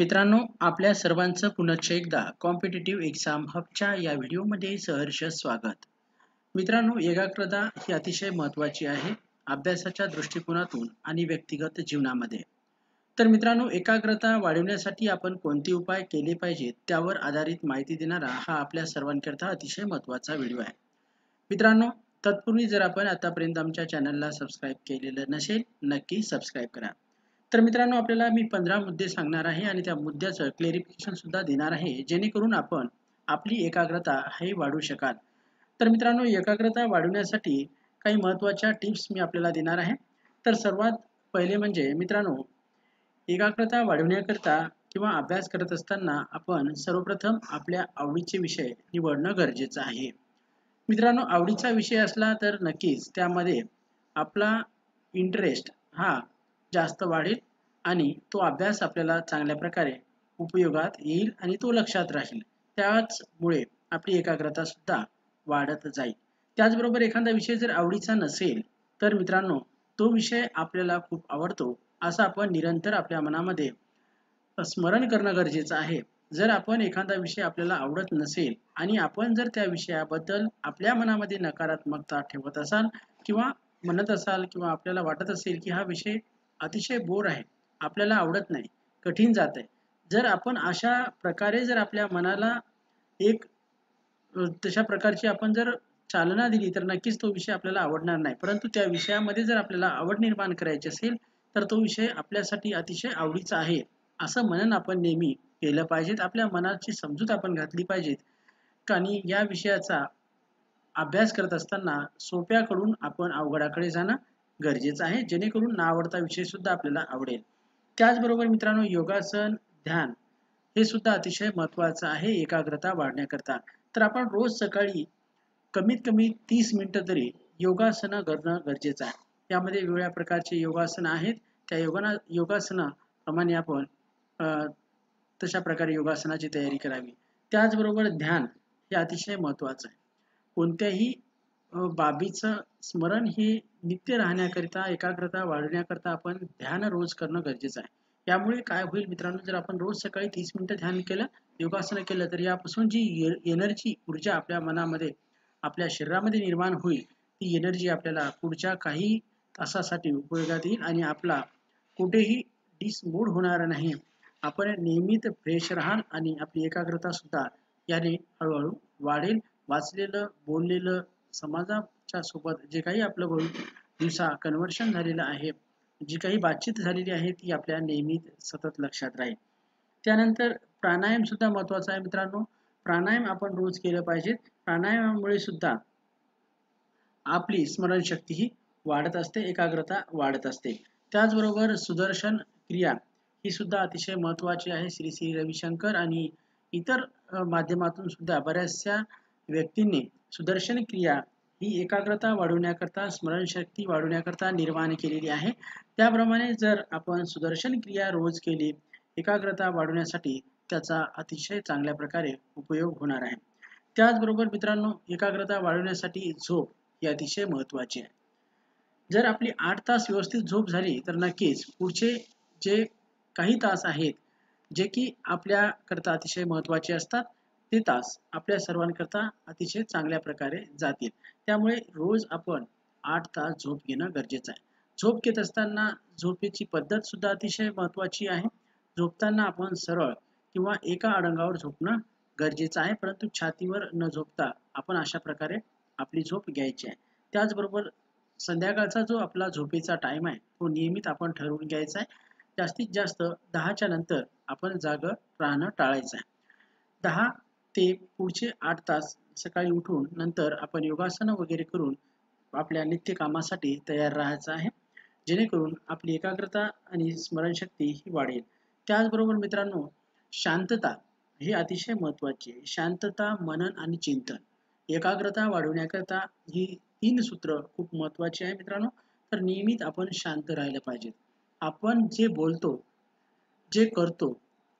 मित्रांनो आपल्या सर्वांचं पुनश्च एकदा कॉम्पिटेटिव्ह एक्झाम हबच्या या व्हिडिओमध्ये सहर्ष स्वागत. मित्रांनो एकाग्रता ही अतिशय महत्त्वाची आहे अभ्यासाच्या दृष्टिकोनातून आणि व्यक्तिगत जीवनामध्ये. तर मित्रांनो एकाग्रता वाढवण्यासाठी आपण कोणते उपाय केले पाहिजेत त्यावर आधारित माहिती देणारा हा आपल्या सर्वांकरता अतिशय महत्त्वाचा व्हिडिओ आहे. मित्रांनो तत्पूर्वी जर आपण आतापर्यंत आमच्या चॅनलला सबस्क्राईब केलेलं नसेल नक्की सबस्क्राईब करा. तर मित्रांनो आपल्याला मी पंधरा मुद्दे सांगणार आहे आणि त्या मुद्द्याचं क्लेरिफिकेशन सुद्धा देणार आहे जेणेकरून आपण आपली एकाग्रता हे वाढू शकाल. तर मित्रांनो एकाग्रता वाढवण्यासाठी काही महत्त्वाच्या टिप्स मी आपल्याला देणार आहे. तर सर्वात पहिले म्हणजे मित्रांनो एकाग्रता वाढवण्याकरता किंवा अभ्यास करत असताना आपण सर्वप्रथम आपल्या आवडीचे विषय निवडणं गरजेचं आहे. मित्रांनो आवडीचा विषय असला तर नक्कीच त्यामध्ये आपला इंटरेस्ट हा जास्त वाढेल. आणि तो अभ्यास आपल्याला चांगल्या प्रकारे उपयोगात येईल आणि तो लक्षात राहील. त्याचमुळे आपली एकाग्रता सुद्धा वाढत जाईल. त्याचबरोबर एखादा विषय जर आवडीचा नसेल तर मित्रांनो तो विषय आपल्याला खूप आवडतो असं आपण निरंतर आपल्या मनामध्ये स्मरण करणं गरजेचं आहे. जर आपण एखादा विषय आपल्याला आवडत नसेल आणि आपण जर त्या विषयाबद्दल आपल्या मनामध्ये नकारात्मकता ठेवत असाल किंवा म्हणत असाल किंवा आपल्याला वाटत असेल की हा विषय अतिशय बोर आहे आपल्याला आवडत नाही कठीण जात आहे जर आपण अशा प्रकारे जर आपल्या मनाला एक तशा प्रकारची आपण जर चालना दिली तर नक्कीच तो विषय आपल्याला आवडणार नाही. परंतु त्या विषयामध्ये जर आपल्याला आवड निर्माण करायची असेल तर तो विषय आपल्यासाठी अतिशय आवडीचा आहे. असं मनन आपण नेहमी केलं पाहिजेत. आपल्या मनाची समजूत आपण घातली पाहिजेत. आणि या विषयाचा अभ्यास करत असताना सोप्याकडून आपण अवघडाकडे जाणं गरजेचं आहे. जेणेकरून ना आवडता विषय सुद्धा आपल्याला आवडेल. त्याचबरोबर मित्रांनो योगासन ध्यान हे सुद्धा अतिशय महत्वाचं आहे एकाग्रता वाढण्याकरता. तर आपण रोज सकाळी कमीत कमी तीस मिनिटं तरी योगासनं करणं गरजेचं आहे. त्यामध्ये वेगवेगळ्या प्रकारचे योगासनं आहेत. त्या योगाना योगासनाप्रमाणे आपण तशा प्रकारे योगासनाची तयारी करावी. त्याचबरोबर ध्यान हे अतिशय महत्वाचं आहे. कोणत्याही बाबीचं स्मरण हे नित्य राहण्याकरिता एकाग्रता वाढवण्याकरता आपण ध्यान रोज करणं गरजेचं आहे. त्यामुळे काय होईल मित्रांनो जर आपण रोज सकाळी तीस मिनिटं ध्यान केलं योगासनं केलं तर यापासून जी एनर्जी ऊर्जा आपल्या मनामध्ये आपल्या शरीरामध्ये निर्माण होईल ती एनर्जी आपल्याला पुढच्या काही तासासाठी उपयोगात येईल आणि आपला कुठेही डिसमूड होणार नाही. आपण नियमित फ्रेश राहाल आणि आपली एकाग्रता सुद्धा याने हळूहळू वाढेल. वाचलेलं बोललेलं समाजाच्या सोबत जे काही आपलं दिवसा कन्व्हर्शन झालेलं आहे जी काही बातचीत झालेली आहे ती आपल्या नेहमी सतत लक्षात राहील. त्यानंतर प्राणायाम सुद्धा महत्त्वाचा आहे मित्रांनो. प्राणायाम आपण रोज केलं पाहिजे. प्राणायामामुळे सुद्धा आपली स्मरणशक्ती ही वाढत असते एकाग्रता वाढत असते. त्याचबरोबर सुदर्शन क्रिया ही सुद्धा अतिशय महत्वाची आहे. श्री श्री रविशंकर आणि इतर माध्यमातून सुद्धा बऱ्याचशा व्यक्तींनी सुदर्शन क्रिया ही एकाग्रता वाढवण्याकरता स्मरणशक्ती वाढवण्याकरता निर्माण केलेली आहे. त्याप्रमाणे जर आपण सुदर्शन क्रिया रोज केली एकाग्रता वाढवण्यासाठी त्याचा अतिशय चांगल्या प्रकारे उपयोग होणार आहे. त्याचबरोबर मित्रांनो एकाग्रता वाढवण्यासाठी झोप ही अतिशय महत्वाची आहे. जर आपली आठ तास व्यवस्थित झोप झाली तर नक्कीच पुढचे जे काही तास आहेत जे की आपल्याकरता अतिशय महत्त्वाचे असतात ते तास आपल्या सर्वांकरता अतिशय चांगल्या प्रकारे जातील. त्यामुळे रोज आपण आठ तास झोप घेणं गरजेचं आहे. झोप घेत असताना झोपेची पद्धत सुद्धा अतिशय महत्वाची आहे. झोपताना आपण सरळ किंवा एका अडंगावर झोपणं गरजेचं आहे परंतु छातीवर न झोपता आपण अशा प्रकारे आपली झोप घ्यायची आहे. त्याचबरोबर संध्याकाळचा जो आपला झोपेचा टाइम आहे तो नियमित आपण ठरवून घ्यायचा आहे. जास्तीत जास्त दहाच्या नंतर आपण जाग राहणं टाळायचं आहे. दहा ते पुढचे आठ तास सकाळी उठून नंतर आपण योगासनं वगैरे करून आपल्या नित्य कामासाठी तयार राहायचं आहे. जेणेकरून आपली एकाग्रता आणि स्मरणशक्ती ही वाढेल. त्याचबरोबर मित्रांनो शांतता ही अतिशय महत्वाची आहे. शांतता मनन आणि चिंतन. एकाग्रता वाढवण्याकरता ही तीन सूत्र खूप महत्वाची आहे मित्रांनो. तर नियमित आपण शांत राहिलं पाहिजे. आपण जे बोलतो जे करतो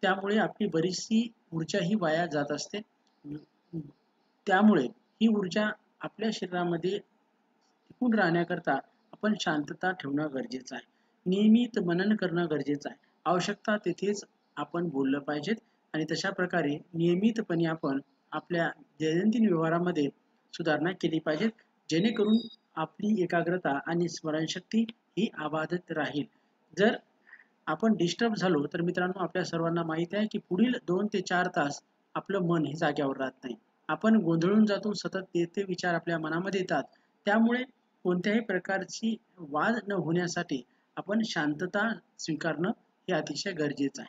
त्यामुळे आपली बरीचशी ऊर्जा ही वाया जात असते. त्यामुळे ही ऊर्जा आपल्या शरीरामध्ये टिकून राहण्याकरता आपण शांतता ठेवणं गरजेचं आहे. नियमित मनन करणं गरजेचं आहे. आवश्यकता तेथेच आपण बोललं पाहिजेत आणि तशा प्रकारे नियमितपणे आपण आपल्या दैनंदिन व्यवहारामध्ये सुधारणा केली पाहिजेत. जेणेकरून आपली एकाग्रता आणि स्मरणशक्ती ही अबाधित राहील. जर आपण डिस्टर्ब झालो तर मित्रांनो आपल्या सर्वांना माहिती आहे की पुढील दोन ते चार तास आपलं मन हे जाग्यावर राहत नाही. आपण गोंधळून जातो सतत ते ते विचार आपल्या मनामध्ये येतात. त्यामुळे कोणत्याही प्रकारची वाद न होण्यासाठी आपण शांतता स्वीकारणं हे अतिशय गरजेचं आहे.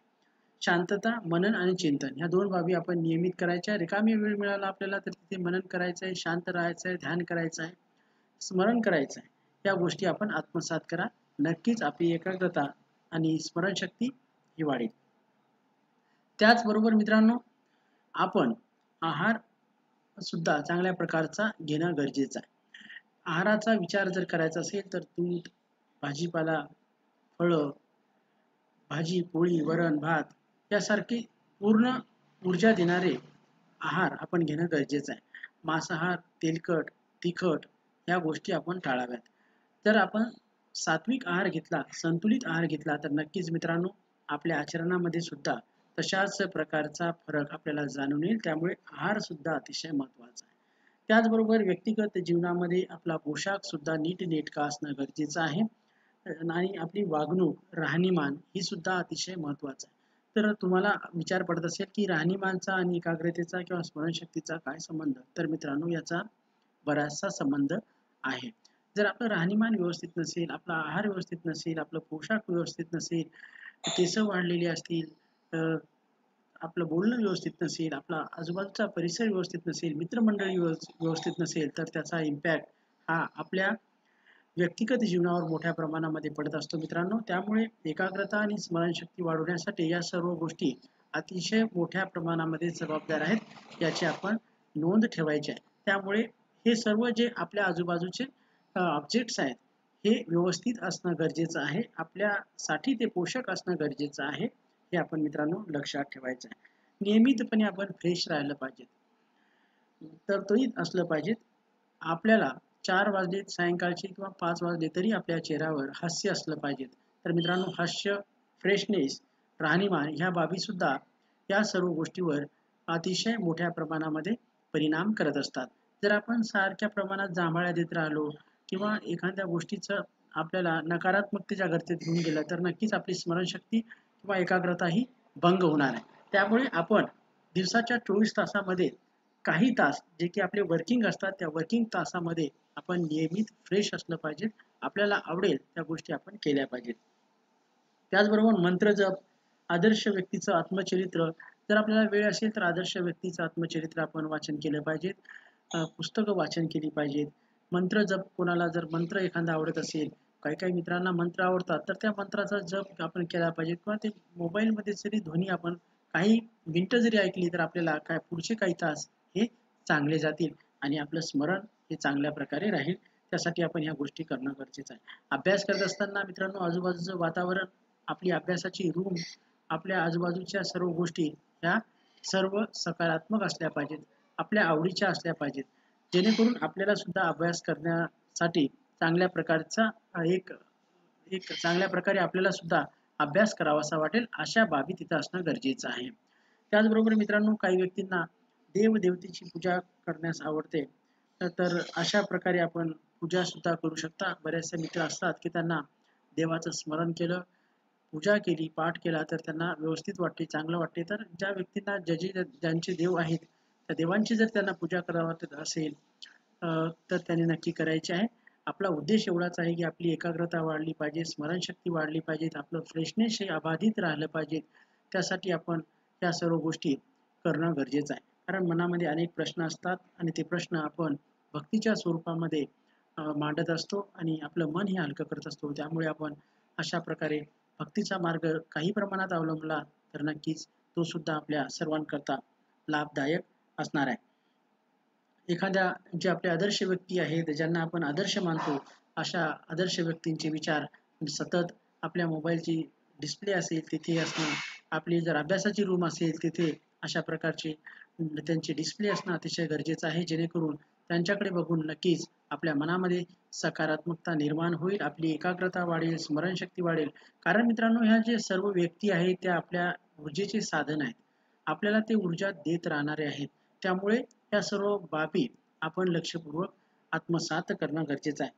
शांतता मनन आणि चिंतन ह्या दोन बाबी आपण नियमित करायच्या. रिकामी वेळ मिळाला आपल्याला तर तिथे मनन करायचं आहे शांत राहायचं आहे ध्यान करायचं आहे स्मरण करायचं आहे. या गोष्टी आपण आत्मसात करा. नक्कीच आपली एकाग्रता आणि स्मरणशक्ती ही वाढेल. त्याचबरोबर मित्रांनो आपण आहार सुद्धा चांगल्या प्रकारचा घेणं गरजेचं आहे. आहाराचा विचार जर करायचा असेल तर दूध भाजीपाला फळं भाजी पोळी वरण भात यासारखे पूर्ण ऊर्जा देणारे आहार आपण घेणं गरजेचं आहे. मांसाहार तेलकट तिखट या गोष्टी आपण टाळाव्यात. जर आपण सात्विक आहार घेतला संतुलित आहार घेतला तर नक्कीच मित्रांनो आपल्या आचरणामध्ये सुद्धा तशाच प्रकारचा फरक आपल्याला जाणून येईल. त्यामुळे आहार सुद्धा अतिशय महत्त्वाचा आहे. त्याचबरोबर व्यक्तिगत जीवनामध्ये आपला पोशाख सुद्धा नीट नेटका असणं गरजेचं आहे. आणि आपली वागणूक राहणीमान ही सुद्धा अतिशय महत्वाचं आहे. तर तुम्हाला विचार पडत असेल की राहणीमानचा आणि एकाग्रतेचा किंवा स्मरणशक्तीचा काय संबंध? तर मित्रांनो याचा बराचसा संबंध आहे. जर आपलं राहणीमान व्यवस्थित नसेल आपला आहार व्यवस्थित नसेल आपलं पोशाख व्यवस्थित नसेल केस वाढलेली असतील आपलं बोलणं व्यवस्थित नसेल आपला आजूबाजूचा परिसर व्यवस्थित नसेल मित्रमंडळी व्यवस्थित नसेल तर त्याचा इम्पॅक्ट हा आपल्या व्यक्तिगत जीवनावर मोठ्या प्रमाणामध्ये पडत असतो मित्रांनो. त्यामुळे एकाग्रता आणि स्मरणशक्ती वाढवण्यासाठी या सर्व गोष्टी अतिशय मोठ्या प्रमाणामध्ये जबाबदार आहेत याची आपण नोंद ठेवायची आहे. त्यामुळे हे सर्व जे आपल्या आजूबाजूचे ऑब्जेक्ट्स आहेत. हे व्यवस्थित असणं गरजेचं आहे. आपल्यासाठी ते पोषक असणं गरजेचं आहे. हे आपण मित्रांनो लक्षात ठेवायचं आहे. नियमितपणे आपण फ्रेश राहिलं पाहिजे. तरतरीत असलं पाहिजे. आपल्याला चार वाजले सायंकाळचे किंवा पाच वाजले तरी आपल्या चेहऱ्यावर हास्य असलं पाहिजे. तर मित्रांनो हास्य फ्रेशनेस राहणीमान ह्या बाबी सुद्धा या सर्व गोष्टीवर अतिशय मोठ्या प्रमाणामध्ये परिणाम करत असतात. जर आपण सारख्या प्रमाणात जांभळ्या देत राहिलो किंवा एखाद्या गोष्टीचं आपल्याला नकारात्मकतेच्या गर्तेत घेऊन गेलं तर नक्कीच आपली स्मरणशक्ती किंवा एकाग्रता ही भंग होणार आहे. त्यामुळे आपण दिवसाच्या चोवीस तासामध्ये काही तास जे की आपले वर्किंग असतात त्या वर्किंग तासामध्ये आपण नियमित फ्रेश असलं पाहिजे. आपल्याला आवडेल त्या गोष्टी आपण केल्या पाहिजेत. त्याचबरोबर मंत्र जप आदर्श व्यक्तीचं आत्मचरित्र जर आपल्याला वेळ असेल तर आदर्श व्यक्तीचं आत्मचरित्र आपण वाचन केलं पाहिजेत. पुस्तकं वाचन केली पाहिजेत. मंत्र जप कोणाला जर मंत्र एखादा आवडत असेल काही काही मित्रांना मंत्र आवडतात तर त्या मंत्राचा जप आपण केला पाहिजे. किंवा ते मोबाईलमध्ये जरी ध्वनी आपण काही मिनटं जरी ऐकली तर आपल्याला काय पुढचे काही तास हे चांगले जातील आणि आपलं स्मरण हे चांगल्या प्रकारे राहील. त्यासाठी आपण ह्या गोष्टी करणं गरजेचं आहे. अभ्यास करत असताना मित्रांनो आजूबाजूचं वातावरण आपली अभ्यासाची रूम आपल्या आजूबाजूच्या सर्व गोष्टी ह्या सर्व सकारात्मक असल्या पाहिजेत. आपल्या आवडीच्या असल्या पाहिजेत. जेणेकरून आपल्याला सुद्धा अभ्यास करण्यासाठी चांगल्या प्रकारचा एक एक चांगल्या प्रकारे आपल्याला सुद्धा अभ्यास करावासा वाटेल अशा बाबी तिथं असणं गरजेचं आहे. त्याचबरोबर मित्रांनो काही व्यक्तींना देवदेवतेची पूजा करण्यास आवडते तर अशा प्रकारे आपण पूजा सुद्धा करू शकता. बरेचसे मित्र असतात की त्यांना देवाचं स्मरण केलं पूजा केली पाठ केला तर त्यांना व्यवस्थित वाटते चांगलं वाटते. तर ज्या व्यक्तींना ज्याचे ज्यांचे देव आहेत त्या देवांची जर त्यांना पूजा करावं असेल तर त्यांनी नक्की करायचे आहे. आपला उद्देश एवढाच आहे की आपली एकाग्रता वाढली पाहिजे स्मरणशक्ती वाढली पाहिजे आपलं फ्रेशनेस हे अबाधित राहिलं पाहिजे त्यासाठी आपण या सर्व गोष्टी करणं गरजेचं आहे. कारण मनामध्ये अनेक प्रश्न असतात आणि ते प्रश्न आपण भक्तीच्या स्वरूपामध्ये मांडत असतो आणि आपलं मन हे हलकं करत असतो. त्यामुळे आपण अशा प्रकारे भक्तीचा मार्ग काही प्रमाणात अवलंबला तर नक्कीच तो सुद्धा आपल्या सर्वांकरता लाभदायक असणार आहे. एखाद्या जे आपले आदर्श व्यक्ती आहेत ज्यांना आपण आदर्श मानतो अशा आदर्श व्यक्तींचे विचार म्हणजे सतत आपल्या मोबाईलची डिस्प्ले असेल तिथे असणं आपली जर अभ्यासाची रूम असेल तिथे अशा प्रकारचे त्यांचे डिस्प्ले असणं अतिशय गरजेचं आहे जेणेकरून त्यांच्याकडे बघून नक्कीच आपल्या मनामध्ये सकारात्मकता निर्माण होईल आपली एकाग्रता वाढेल स्मरणशक्ती वाढेल. कारण मित्रांनो ह्या जे सर्व व्यक्ती आहेत त्या आपल्या ऊर्जेचे साधन आहेत. आपल्याला ते ऊर्जा देत राहणारे आहेत. त्यामुळे या सर्व बाबी आपण लक्षपूर्वक आत्मसात करणं गरजेचं आहे.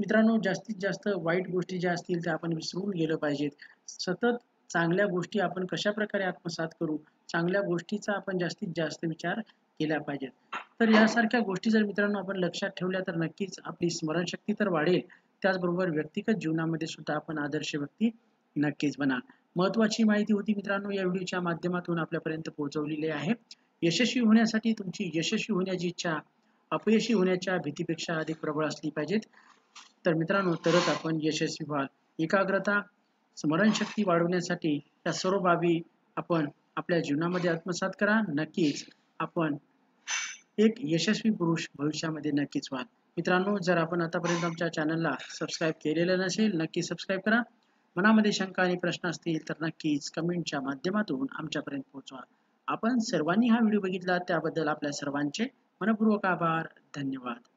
मित्रांनो जास्तीत जास्त वाईट गोष्टी ज्या असतील त्या आपण विसरून गेलं पाहिजेत. सतत चांगल्या गोष्टी आपण कशा प्रकारे आत्मसात करू? चांगल्या गोष्टीचा आपण जास्तीत जास्त विचार केला पाहिजेत तर यासारख्या गोष्टी जर मित्रांनो आपण लक्षात ठेवल्या तर नक्कीच आपली स्मरणशक्ती तर वाढेल. त्याचबरोबर व्यक्तिगत जीवनामध्ये सुद्धा आपण आदर्श व्यक्ती नक्कीच बनाल महत्वाची माहिती होती मित्रांनो या व्हिडिओच्या माध्यमातून आपल्यापर्यंत पोहोचवलेली आहे. यशस्वी होण्यासाठी तुमची यशस्वी होण्याची इच्छा अपयशी होण्याच्या भीतीपेक्षा अधिक प्रबळ असली पाहिजेत. तर मित्रांनो तरच आपण यशस्वी व्हाल. एकाग्रता स्मरणशक्ती वाढवण्यासाठी या सर्व बाबी आपण आपल्या जीवनामध्ये आत्मसात करा. नक्कीच आपण एक यशस्वी पुरुष भविष्यामध्ये नक्कीच व्हाल. मित्रांनो जर आपण आतापर्यंत आमच्या चॅनलला सबस्क्राईब केलेलं नसेल नक्की सबस्क्राईब करा. मनामध्ये शंका आणि प्रश्न असतील तर नक्कीच कमेंटच्या माध्यमातून आमच्यापर्यंत पोहोचवा. आपण सर्वांनी हा व्हिडिओ बघितला त्याबद्दल आपल्या सर्वांचे मनपूर्वक आभार धन्यवाद.